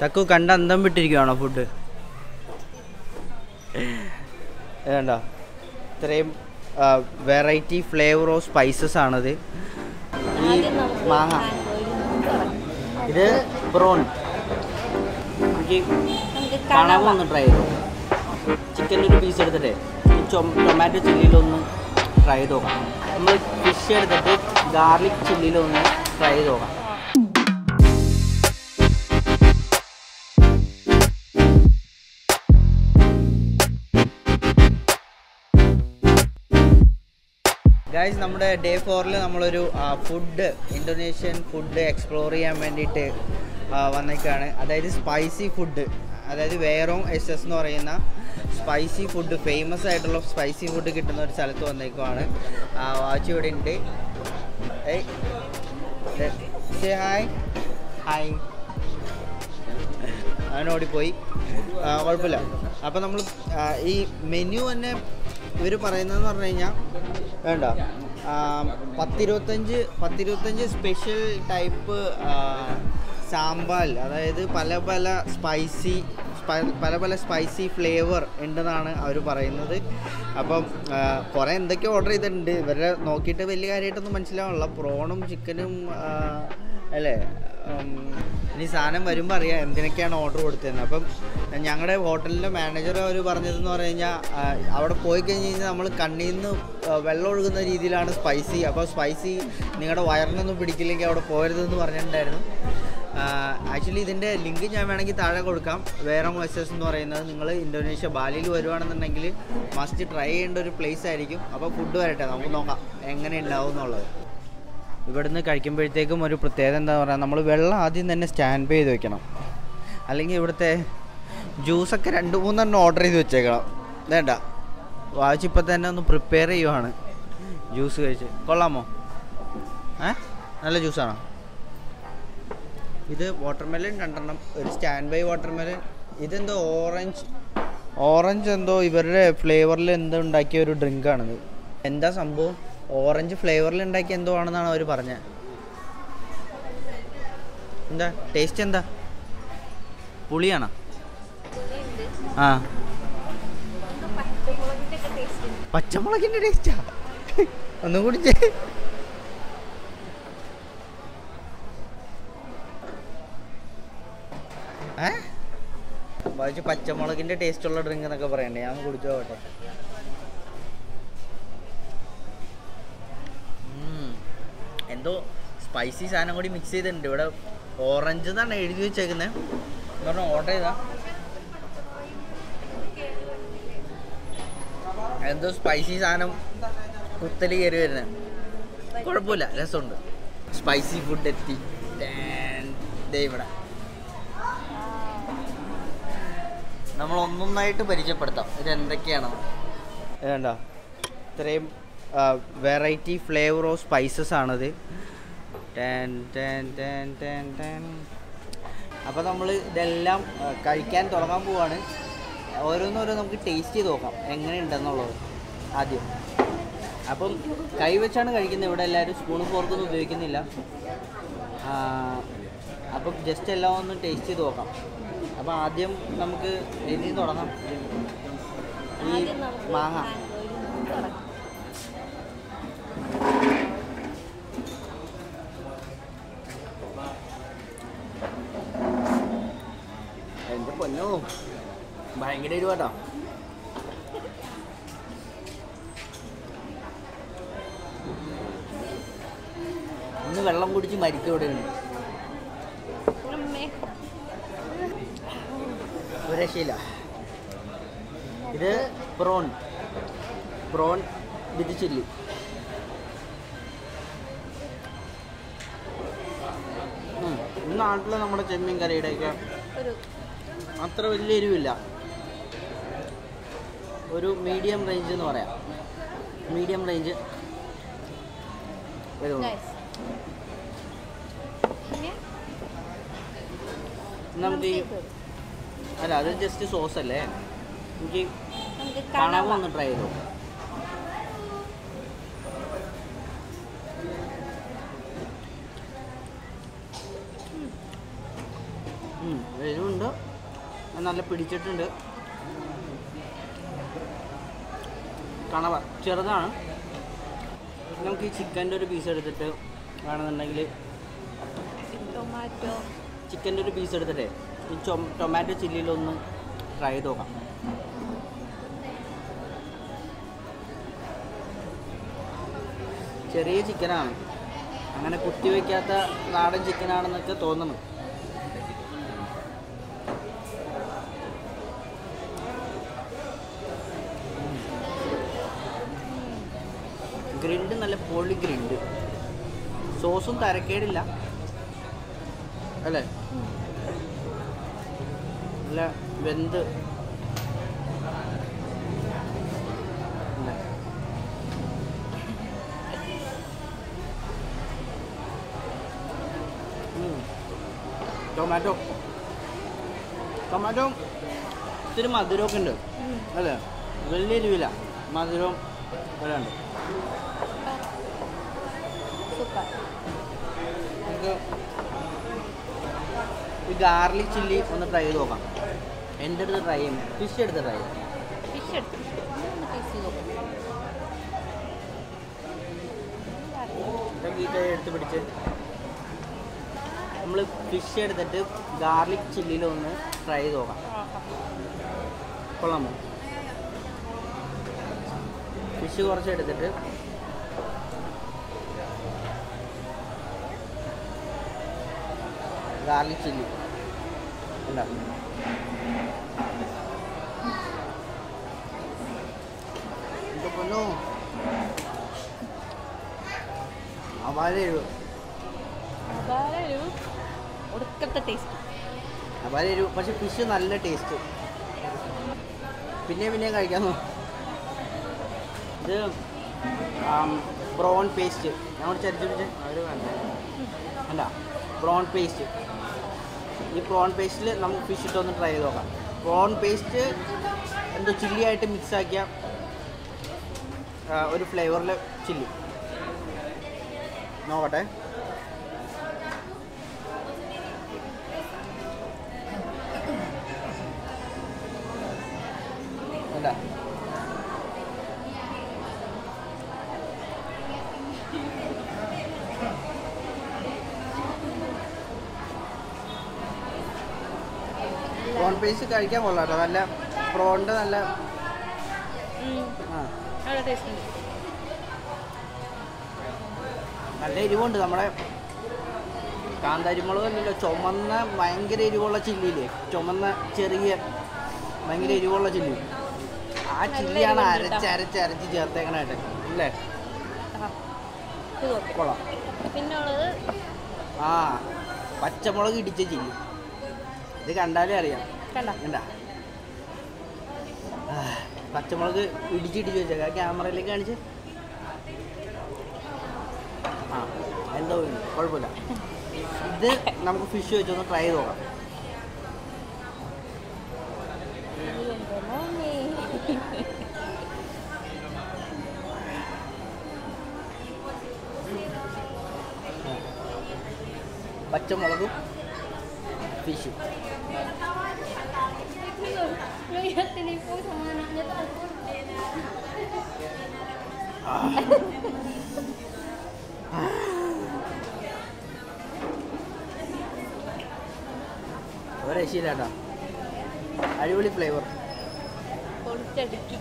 തക്കു കണ്ട അന്തം വിട്ടിരിക്കുവാണോ ഫുഡ് ഏതാണ്ടോ ഇത്രയും വെറൈറ്റി ഫ്ലേവർ ഓഫ് സ്പൈസസ് ആണത്. ഈ മാങ്ങ. ഇത് ബ്രോൺ എനിക്ക് കാണാമോ ഒന്ന് ട്രൈ ചെയ്തോ? ചിക്കന്റെ ഒരു പീസ് എടുത്തിട്ട്. ടൊമാറ്റോ ചില്ലിയിലൊന്ന് ട്രൈ ചെയ്ത് നോക്കാം നമ്മൾ ഫിഷ് എടുത്തിട്ട് ഗാർലിക് ചില്ലിയിലൊന്ന് ട്രൈ ചെയ്ത് നോക്കാം ഗൈസ് നമ്മുടെ ഡേ ഫോറിൽ നമ്മളൊരു ഫുഡ് ഇന്തോനേഷ്യൻ ഫുഡ് എക്സ്പ്ലോർ ചെയ്യാൻ വേണ്ടിയിട്ട് വന്നേക്കാണ്. അതായത് സ്പൈസി ഫുഡ് അതായത് വേറോം എസ് എസ് എന്ന് പറയുന്ന സ്പൈസി ഫുഡ് ഫേമസ് ആയിട്ടുള്ള സ്പൈസി ഫുഡ് കിട്ടുന്ന ഒരു സ്ഥലത്ത് വന്നേക്കുവാണ്. വാച്ച് ഇവിടെ ഉണ്ട്. ഹായ് ഹായ് ആ, കുഴപ്പമില്ല. അപ്പോൾ നമ്മൾ ഈ മെനു തന്നെ ഇവർ പറയുന്നതെന്ന് പറഞ്ഞു കഴിഞ്ഞാൽ വേണ്ട. പത്തിരുപത്തഞ്ച് പത്തിരുപത്തഞ്ച് സ്പെഷ്യൽ ടൈപ്പ് സാമ്പാൽ അതായത് പല പല സ്പൈസി പല പല സ്പൈസി ഫ്ലേവർ ഉണ്ടെന്നാണ് അവർ പറയുന്നത്. അപ്പം കുറേ എന്തൊക്കെ ഓർഡർ ചെയ്തിട്ടുണ്ട്. ഇവരെ നോക്കിയിട്ട് വലിയ കാര്യമായിട്ടൊന്നും മനസ്സിലാവുള്ള പ്രോണും ചിക്കനും അല്ലേ? ഇനി സാധനം വരുമ്പോൾ അറിയാം എന്തിനൊക്കെയാണ് ഓർഡർ കൊടുത്തതെന്ന്. അപ്പം ഞങ്ങളുടെ ഹോട്ടലിന്റെ മാനേജർ അവർ പറഞ്ഞതെന്ന് പറഞ്ഞു കഴിഞ്ഞാൽ അവിടെ പോയി കഴിഞ്ഞ് കഴിഞ്ഞാൽ നമ്മൾ കണ്ണിൽ നിന്ന് വെള്ളം ഒഴുകുന്ന രീതിയിലാണ് സ്പൈസി അപ്പോൾ സ്പൈസി നിങ്ങളുടെ വയറിനൊന്നും പിടിക്കില്ലെങ്കിൽ അവിടെ പോരുതെന്ന് പറഞ്ഞിട്ടുണ്ടായിരുന്നു. ആക്ച്വലി ഇതിന്റെ ലിങ്ക് ഞാൻ വേണമെങ്കിൽ താഴെ കൊടുക്കാം. വേറെ മെസ്സേജ് എന്ന് പറയുന്നത് നിങ്ങൾ ഇന്തോനേഷ്യ ബാലിയിൽ വരുവാണെന്നുണ്ടെങ്കിൽ മസ്റ്റ് ട്രൈ ചെയ്യേണ്ട ഒരു പ്ലേസ് ആയിരിക്കും. അപ്പോൾ ഫുഡ് വരട്ടെ നമുക്ക് നോക്കാം എങ്ങനെ ഉണ്ടാവും എന്നുള്ളത് ഇവിടുന്ന് കഴിക്കുമ്പോഴത്തേക്കും ഒരു പ്രത്യേകത എന്താ പറയുക നമ്മൾ വെള്ളം ആദ്യം തന്നെ സ്റ്റാൻഡ് ചെയ്ത് വെക്കണം. അല്ലെങ്കിൽ ഇവിടുത്തെ ജ്യൂസൊക്കെ രണ്ട് മൂന്നെണ്ണം ഓർഡർ ചെയ്ത് വെച്ചേക്കണം. വേണ്ട. വാച്ച് ഇപ്പം തന്നെ ഒന്ന് പ്രിപ്പയർ ചെയ്യുവാണ്. ജ്യൂസ് കഴിച്ച്. കൊള്ളാമോ? ഏ? നല്ല ജ്യൂസാണോ ഇത് വാട്ടർമെലൻ രണ്ടെണ്ണം. ഒരു സ്റ്റാൻഡ് ബൈ വാട്ടർമെലൻ ഇതെന്തോ ഓറഞ്ച് ഓറഞ്ച് എന്തോ ഇവരുടെ ഫ്ലേവറിൽ എന്തോ ഉണ്ടാക്കിയ ഒരു ഡ്രിങ്കാണിത് എന്താ സംഭവം? ഓറഞ്ച് ഫ്ലേവറിൽ ഉണ്ടാക്കി എന്തോ ആണെന്നാണ് അവർ പറഞ്ഞത് എന്താ? ടേസ്റ്റ് എന്താ? പുളിയാണോ? ആ. പച്ചമുളകിന്റെ ടേസ്റ്റാ ഒന്നും കുടിച്ചേ ഏ? ടേസ്റ്റ് ഉള്ള ഡ്രിങ്ക് എന്നൊക്കെ പറയണ്ടേ? ഞാൻ കുടിച്ചോ എന്തോ സ്പൈസി സാധനം കൂടി മിക്സ് ചെയ്തിട്ടുണ്ട്. ഇവിടെ ഓറഞ്ച് എന്നാണ് എഴുതി വെച്ചേക്കുന്നത് എന്ന് പറഞ്ഞാൽ ഓർഡർ ചെയ്താ. എന്തോ സ്പൈസി സാധനം കുത്തൽ കയറി വരുന്നത് കുഴപ്പമില്ല രസമുണ്ട്. സ്പൈസി ഫുഡ് എത്തി. ഇവിടെ. നമ്മൾ ഒന്നൊന്നായിട്ട് പരിചയപ്പെടുത്താം. ഇത് എന്തൊക്കെയാണ് വേണ്ട ഇത്രയും വെറൈറ്റി ഫ്ലേവർ ഓഫ് സ്പൈസസ് ആണത്. ടാൻ ടാൻ ടാൻ ടാൻ ടാൻ അപ്പോൾ നമ്മൾ ഇതെല്ലാം കഴിക്കാൻ തുടങ്ങാൻ പോവാണ്. ഓരോന്നോരോ നമുക്ക് ടേസ്റ്റ് ചെയ്ത് നോക്കാം എങ്ങനെയുണ്ടെന്നുള്ളത് ആദ്യം. അപ്പം കൈ വെച്ചാണ് കഴിക്കുന്നത്. ഇവിടെ എല്ലാവരും സ്പൂണും ഫോർക്കൊന്നും ഉപയോഗിക്കുന്നില്ല. അപ്പം ജസ്റ്റ് എല്ലാം ഒന്ന് ടേസ്റ്റ് ചെയ്ത് നോക്കാം. അപ്പം ആദ്യം നമുക്ക് ഇനി തുടങ്ങാം. ഈ മാങ്ങ. പൊന്നോ ഭയങ്കര എരിവാട്ടോ ഒന്ന് വെള്ളം കുടിച്ച് മരിക്കും ഇവിടെയാണ് ഒരു രക്ഷയില്ല. ഇത് പ്രോൺ പ്രോൺ വിത്ത് ചില്ലി നാട്ടിലെ നമ്മുടെ ചെമ്മീൻ കറിയുടെയൊക്കെ അത്ര വലിയ എരിവില്ല. ഒരു മീഡിയം റേഞ്ച് എന്ന് പറയാം. മീഡിയം റേഞ്ച് നമുക്ക് അല്ല അത് ജസ്റ്റ് സോസ് അല്ലേ? എനിക്ക് ഒന്ന് ട്രൈ ചെയ്തു? എരിവുണ്ട്? നല്ല പിടിച്ചിട്ടുണ്ട്. കണവ ചെറുതാണ്. നമുക്ക് ഈ ചിക്കന്റെ ഒരു പീസ് എടുത്തിട്ട് വേണമെന്നുണ്ടെങ്കിൽ ടൊമാറ്റോ ചിക്കന്റെ ഒരു പീസ് എടുത്തിട്ടേ ഈ ടൊമാറ്റോ ചില്ലിയിലൊന്ന് ട്രൈ ചെയ്ത് നോക്കാം. ചെറിയ ചിക്കനാണ് അങ്ങനെ കുത്തി വയ്ക്കാത്ത നാടൻ ചിക്കനാണെന്നൊക്കെ തോന്നുന്നു. ഗ്രിൽഡ് നല്ല പൊളി ഗ്രിൽഡ് സോസും തരക്കേടില്ല. അല്ലേ? നല്ല വെന്ത്. ടൊമാറ്റോ. ടൊമാറ്റോ ഇത്തിരി മധുരമൊക്കെ ഉണ്ട്. അല്ലേ? വലിയ എരിവില്ല. മധുരം എല്ലാം നമുക്ക് ഈ ഗാർലിക് ചില്ലി ഒന്ന് ട്രൈ ചെയ്ത് നോക്കാം. എന്റെ അടുത്ത് ട്രൈ ചെയ്യും ഫിഷ് എടുത്ത് ട്രൈ ചെയ്യാം. ഫിഷ് എടുത്ത് ഈ കൈ എടുത്ത് പിടിച്ച് നമ്മൾ ഫിഷ് എടുത്തിട്ട് ഗാർലിക് ചില്ലിയിൽ ഒന്ന് ട്രൈ ചെയ്ത് നോക്കാം. കൊള്ളാമോ? ഫിഷ് കുറച്ച് എടുത്തിട്ട് ഗാർലിക് ചില്ലി അല്ല എന്റെ പൊന്നോ അപാര എരിവ് വളരെ ഒരു ഒടുക്കത്തെ ടേസ്റ്റ് അപാര എരിവ് പക്ഷെ ഫിഷ് നല്ല ടേസ്റ്റ് പിന്നെ പിന്നെ കഴിക്കാന്നു ഇത് ബ്രോൺ പേസ്റ്റ് ഞങ്ങൾ ചരിച്ചു പിടിച്ച് അവർ വേണ്ട അല്ല പ്രോൺ പേസ്റ്റ് ഈ പ്രോൺ പേസ്റ്റിൽ നമുക്ക് ഫിഷ് ഇട്ടൊന്ന് ട്രൈ ചെയ്ത് നോക്കാം. പ്രോൺ പേസ്റ്റ് എന്തോ ചില്ലി ആയിട്ട് മിക്സ് ആക്കിയ ഒരു ഫ്ലേവറിൽ ചില്ലി നോക്കട്ടെ. അല്ല പ്രോൺ പേസ്റ്റ് കഴിക്കാൻ കൊള്ളാം കേട്ടോ. നല്ല പ്രോണിന്റെ നല്ല നല്ല എരിവുണ്ട് നമ്മുടെ കാന്താരിമുളക് അല്ലല്ലോ ചുമന്ന ഭയങ്കര എരിവുള്ള ചില്ലിയില്ലേ? ചുമന്ന ചെറിയ ഭയങ്കര എരിവുള്ള ചില്ലി. ആ ചില്ലിയാണ് അരച്ച്. അരച്ച് അരച്ച് ചേർത്തേക്കണായിട്ട് അല്ലേ? കൊള്ളാം. ആ പച്ചമുളക് ഇടിച്ച ചില്ലി. ഇത് കണ്ടാലേ അറിയാം. കണ്ട കണ്ട പച്ചമുളക് ഇടിച്ചിടിച്ച് വെച്ചേക്കാം ക്യാമറയിലേക്ക് കാണിച്ച്. ആ എന്തോ കുഴപ്പമില്ല. ഇത് നമുക്ക് ഫിഷ് വെച്ചൊന്ന് ട്രൈ ചെയ്ത് നോക്കാം. പച്ചമുളകും ഫിഷും ഒരു രക്ഷയില്ല കേട്ടോ അടിപൊളി ഫ്ലേവർ പൊളിച്ചടുക്കി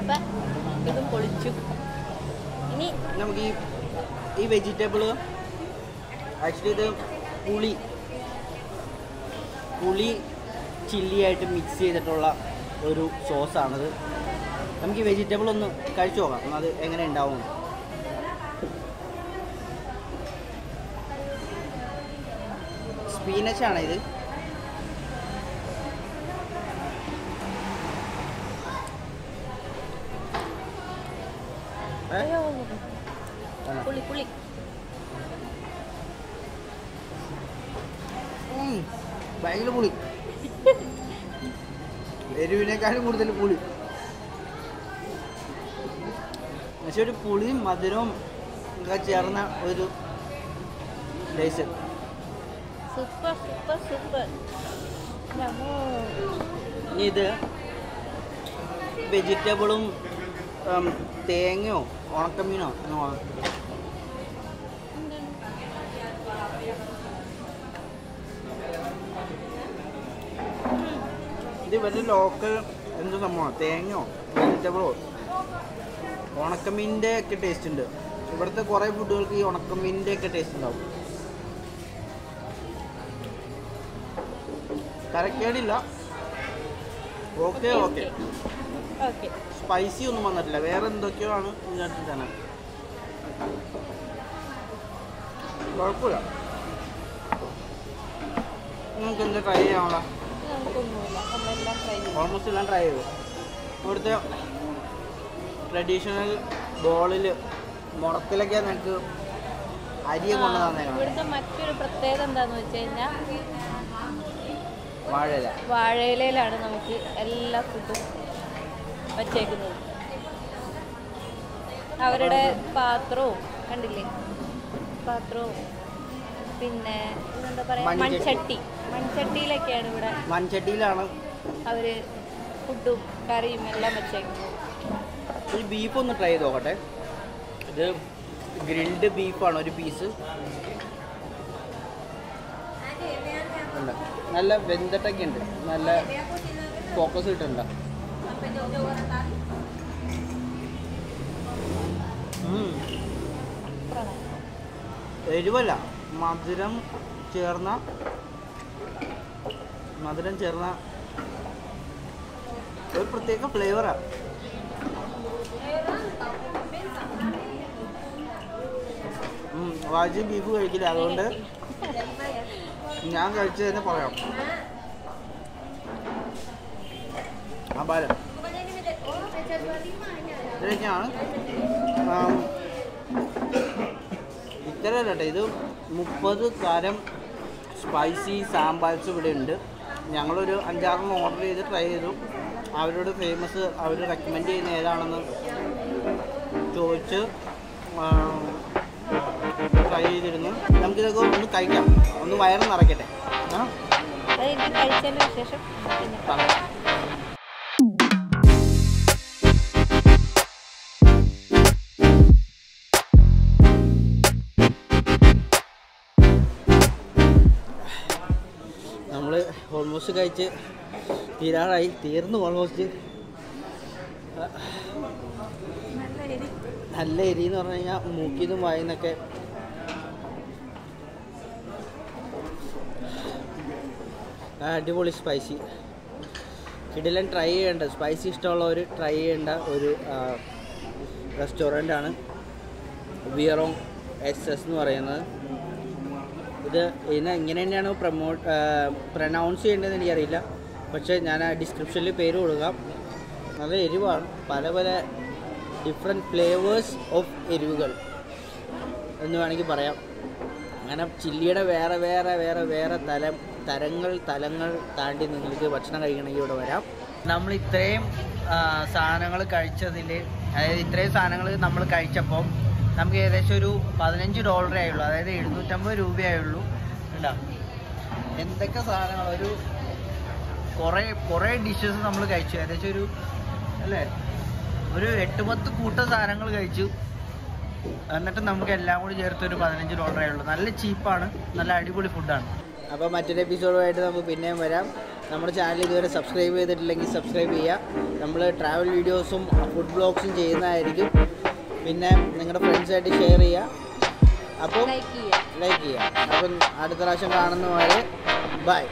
അപ്പം ഇതും പൊളിച്ചു ഇനി നമുക്ക് ഈ ഈ വെജിറ്റബിൾ ആക്ച്വലി ഇത് പുളി. പുളി ചില്ലി ആയിട്ട് മിക്സ് ചെയ്തിട്ടുള്ള ഒരു സോസാണത് നമുക്ക് ഈ വെജിറ്റബിൾ ഒന്ന് കഴിച്ചു നോക്കാം. അത് എങ്ങനെ ഉണ്ടാവും. സ്പീനച്ചാണ് ഇത് ഏ? അയ്യോ ആണോ? പുളി പുളി ഉം, ഭയങ്കര പുളി. എരിവിനേക്കാളും കൂടുതൽ പുളി. പക്ഷെ ഒരു പുളിയും മധുരവും ഒക്കെ ചേർന്ന ഒരു ടേസ്റ്റ് സൂപ്പർ സൂപ്പർ സൂപ്പർ നമ്മോ ഇനി ഇത് വെജിറ്റബിളും തേങ്ങയോ ഉണക്കമീനോ ഇത് ഇവരുടെ ലോക്കൽ എന്ത് സംഭവമാണ്? തേങ്ങയോ വെജിറ്റബിളോ ഉണക്കമീനിന്റെ ഒക്കെ ടേസ്റ്റ് ഉണ്ട്. ഇവിടുത്തെ കുറേ ഫുഡുകൾക്ക് ഈ ഉണക്കമീനിന്റെ ഒക്കെ ടേസ്റ്റ് ഉണ്ടാവും. കരക്കേടില്ല. ഓക്കെ ഓക്കെ ഓക്കെ സ്പൈസി ഒന്നും വന്നിട്ടില്ല. വേറെ എന്തൊക്കെയോ ആണ് ഇതിനകത്ത് തന്നെ കുഴപ്പമില്ല. നിങ്ങൾക്ക് എന്താ ട്രൈ ചെയ്യാനുള്ള ഓൾമോസ്റ്റ് എല്ലാം ട്രൈ ചെയ്തു. ഇവിടുത്തെ ട്രഡീഷണൽ ബോളിൽ മുറത്തിലൊക്കെ നിങ്ങൾക്ക് അരിയെ കൊണ്ട് തന്നേക്കണം. ഇവിടുത്തെ മറ്റൊരു പ്രത്യേകത എന്താന്ന് വെച്ച് കഴിഞ്ഞാൽ വാഴയില. വാഴയിലയിലാണ് നമുക്ക് എല്ലാ ഫുഡും വച്ചേക്കുന്നത്. അവരുടെ പാത്രവും കണ്ടില്ലേ? പാത്രവും. പിന്നെ എന്താ പറയാ? മൺചട്ടി. മൺചട്ടി മൺചട്ടിയിലൊക്കെയാണ് ഇവിടെ മൺചട്ടിയിലാണ്. അവർ ഫുഡും കറിയും എല്ലാം വച്ചേക്കുന്നത്. ഈ ബീഫ് ഒന്ന് ട്രൈ ചെയ്ത് നോക്കട്ടെ. ഇത് ഗ്രിൽഡ് ബീഫാണ് ഒരു പീസ് നല്ല വെന്തട്ടൊക്കെ ഉണ്ട്. നല്ല ഫോക്കസ് കിട്ടുന്നുണ്ട് ഉം. എരിവല്ല. മധുരം ചേർന്ന മധുരം ചേർന്ന ഒരു പ്രത്യേക ഫ്ലേവറാണ് വാജി ബീഫ് കഴിക്കില്ല അതുകൊണ്ട് ഞാൻ കഴിച്ചതെന്ന് പറയാം. ആ പാല ഇത്ര കേട്ടോ ഇത് മുപ്പത് തരം സ്പൈസി സാമ്പാർസ് ഇവിടെ ഉണ്ട്. ഞങ്ങളൊരു അഞ്ചാറെണ്ണം ഓർഡർ ചെയ്ത് ട്രൈ ചെയ്തു. അവരോട് ഫേമസ് അവർ റെക്കമെൻഡ് ചെയ്യുന്ന ഏതാണെന്ന് ചോദിച്ച് ട്രൈ ചെയ്തിരുന്നു. നമുക്കിതൊക്കെ ഒന്ന് കഴിക്കാം. ഒന്ന് വയറ് നിറയ്ക്കട്ടെ. ആ? കഴിച്ചതിന് ശേഷം ഓൾമോസ്റ്റ് കഴിച്ച് തീരാറായി. തീർന്നു ഓൾമോസ്റ്റ്. നല്ല എരി എന്ന് പറഞ്ഞു കഴിഞ്ഞാൽ മൂക്കിന്നും വായിന്നൊക്കെ. അടിപൊളി സ്പൈസി. കിടിലൻ ട്രൈ ചെയ്യേണ്ട. സ്പൈസി ഒരു ട്രൈ ചെയ്യേണ്ട ഒരു റെസ്റ്റോറന്റ് ആണ് വിയറോങ് എസ് എസ് എന്ന് പറയുന്നത്. ഇത് ഇന്ന് എങ്ങനെ തന്നെയാണ് പ്രൊമോട്ട് പ്രനൗൺസ് ചെയ്യേണ്ടതെന്ന് എനിക്കറിയില്ല. പക്ഷേ ഞാൻ ആ ഡിസ്ക്രിപ്ഷനിൽ പേര് കൊടുക്കാം. നല്ല എരിവാണ്. പല പല ഡിഫറെന്റ് ഫ്ലേവേഴ്സ് ഓഫ് എരിവുകൾ എന്ന് വേണമെങ്കിൽ പറയാം. അങ്ങനെ ചില്ലിയുടെ വേറെ വേറെ വേറെ വേറെ തലം തരങ്ങൾ തലങ്ങൾ താണ്ടി നിങ്ങൾക്ക് ഭക്ഷണം കഴിക്കണമെങ്കിൽ ഇവിടെ വരാം. നമ്മൾ ഇത്രയും സാധനങ്ങൾ കഴിച്ചതിൽ അതായത് ഇത്രയും സാധനങ്ങൾ നമ്മൾ കഴിച്ചപ്പോൾ നമുക്ക് ഏകദേശം ഒരു പതിനഞ്ച് ഡോളറേ ആയുള്ളൂ. അതായത് എഴുന്നൂറ്റമ്പത് രൂപയായുള്ളൂ. ഉണ്ടോ എന്തൊക്കെ സാധനങ്ങൾ ഒരു കുറേ കുറേ ഡിഷസ് നമ്മൾ കഴിച്ചു. ഏകദേശം ഒരു അല്ലേ? ഒരു എട്ട് പത്ത് കൂട്ട സാധനങ്ങൾ കഴിച്ചു. എന്നിട്ട് നമുക്ക് എല്ലാം കൂടി ചേർത്ത് ഒരു പതിനഞ്ച് ഡോളറേ ഉള്ളൂ നല്ല ചീപ്പാണ്. നല്ല അടിപൊളി ഫുഡാണ് അപ്പോൾ മറ്റൊരു എപ്പിസോഡുമായിട്ട് നമുക്ക് പിന്നെയും വരാം. നമ്മുടെ ചാനൽ ഇതുവരെ സബ്സ്ക്രൈബ് ചെയ്തിട്ടില്ലെങ്കിൽ സബ്സ്ക്രൈബ് ചെയ്യുക. നമ്മൾ ട്രാവൽ വീഡിയോസും ഫുഡ് ബ്ലോഗ്സും ചെയ്യുന്നതായിരിക്കും. പിന്നെ നിങ്ങളുടെ ഫ്രണ്ട്സായിട്ട് ഷെയർ ചെയ്യുക അപ്പോൾ ലൈക്ക് ചെയ്യുക അപ്പം അടുത്ത പ്രാവശ്യം കാണുന്ന പോലെ ബൈ